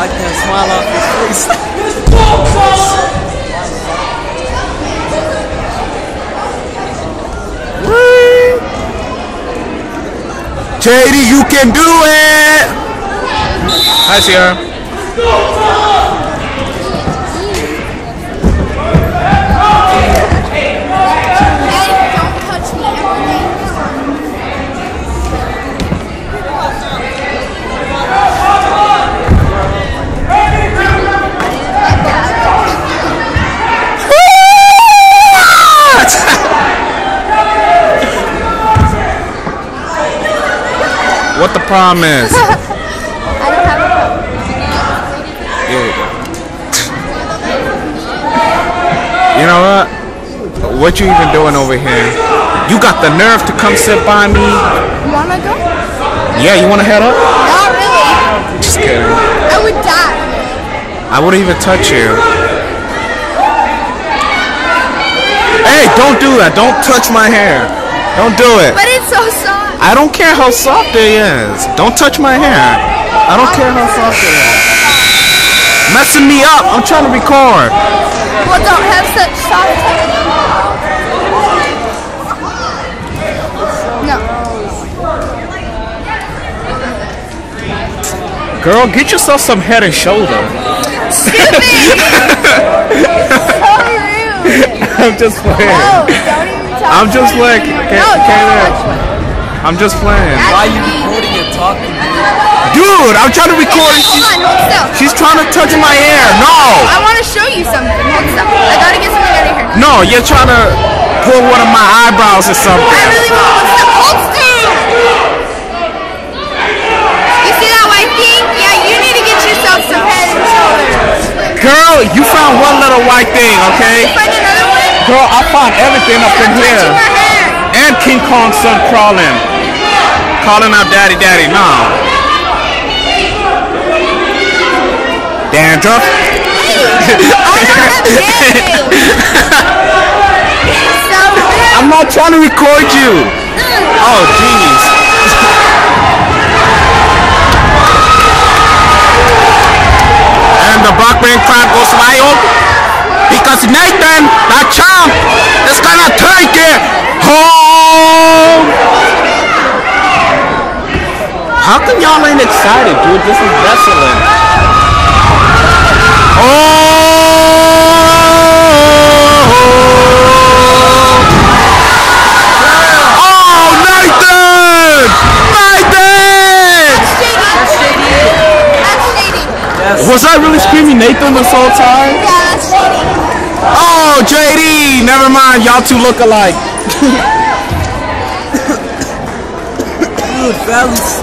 Wipe that smile off his face. JD, you can do it! Hi, Sierra. What the problem is? I don't have a problem. Here we go. You know what? What you even doing over here? You got the nerve to come sit by me? You wanna go? Yeah, you wanna head up? Not really. Just kidding. I would die. I wouldn't even touch you. Hey, don't do that. Don't touch my hair. Don't do it. But it's so soft. I don't care how soft it is. Don't touch my hair. I don't care how soft it is. Messing me up. I'm trying to record. Well, don't have such soft hair. No. Girl, get yourself some head and shoulder. Stupid! so rude. I'm just playing. No, don't even talk I'm just like, can't- no, can't- me. I'm just playing. Why are you recording and talking? Dude, I'm trying to record. Hold She's, on, hold still. she's trying to touch my hair. No. I want to show you something. Hold still. I gotta get something out of here. No, you're trying to pull one of my eyebrows or something. I really want to hold still. Hold still. You see that white thing? Yeah, you need to get yourself some head and shoulders. Girl, you found one little white thing, okay? Find another one. Girl, I found everything up in here. And King Kong son crawling. Calling out daddy daddy. No. Dandruff. I don't have so i'm not trying to record you. Oh, jeez. And the Brockbank crowd goes wild because Nathan, that champ, is gonna take it home. How come y'all ain't excited, dude? This is wrestling. Oh! Oh, Nathan! Nathan! That's shady. That's shady. Was I really screaming Nathan this whole time? Yeah, that's shady. Oh, JD! Never mind, y'all two look alike. Dude, Valley